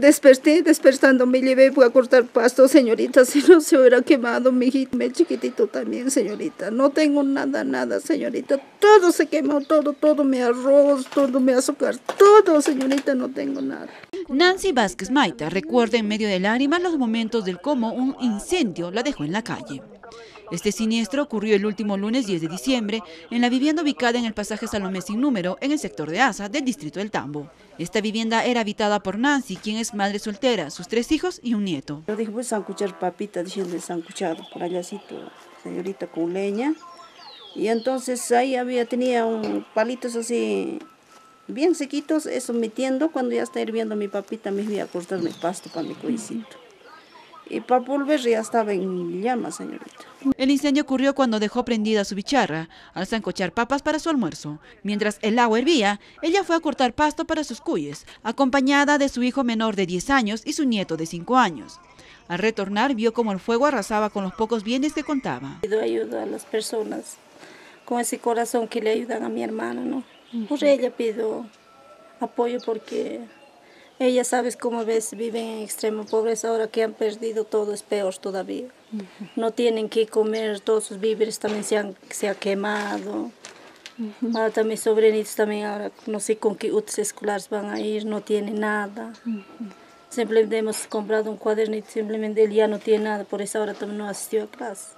Desperté, despertando me llevé a cortar pasto, señorita, si no se hubiera quemado mi chiquitito también, señorita. No tengo nada, nada, señorita. Todo se quemó, todo, todo, mi arroz, todo, mi azúcar, todo, señorita, no tengo nada. Nancy Vázquez Maita recuerda en medio de lágrimas los momentos del cómo un incendio la dejó en la calle. Este siniestro ocurrió el último lunes 10 de diciembre en la vivienda ubicada en el pasaje Salomé sin número en el sector de Asa del distrito del Tambo. Esta vivienda era habitada por Nancy, quien es madre soltera, sus tres hijos y un nieto. Yo dije, pues sancuchar papita, diciendo sancuchado por allácito, señorita, con leña. Y entonces ahí había, tenía un palitos así bien sequitos, eso metiendo, cuando ya está hirviendo mi papita, me voy a cortar mi pasto para mi coicito y para volver ya estaba en llamas, señorita. El incendio ocurrió cuando dejó prendida su bicharra al zancochar papas para su almuerzo. Mientras el agua hervía, ella fue a cortar pasto para sus cuyes, acompañada de su hijo menor de 10 años y su nieto de 5 años. Al retornar, vio como el fuego arrasaba con los pocos bienes que contaba. Pido ayuda a las personas con ese corazón que le ayudan a mi hermana, ¿no? Por ella pido apoyo porque ella, sabes cómo ves, viven en extrema pobreza, ahora que han perdido todo es peor todavía. No tienen que comer, todos sus víveres también se han, se ha quemado. Ahora también mis sobrinitos también ahora no sé con qué útiles escolares van a ir, no tienen nada. Simplemente hemos comprado un cuadernito, simplemente él ya no tiene nada, por eso ahora también no asistió a clase,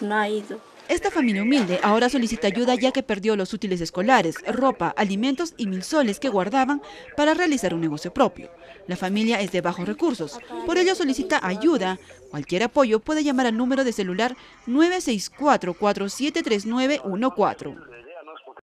no ha ido. Esta familia humilde ahora solicita ayuda ya que perdió los útiles escolares, ropa, alimentos y mil soles que guardaban para realizar un negocio propio. La familia es de bajos recursos, por ello solicita ayuda. Cualquier apoyo puede llamar al número de celular 964 473914.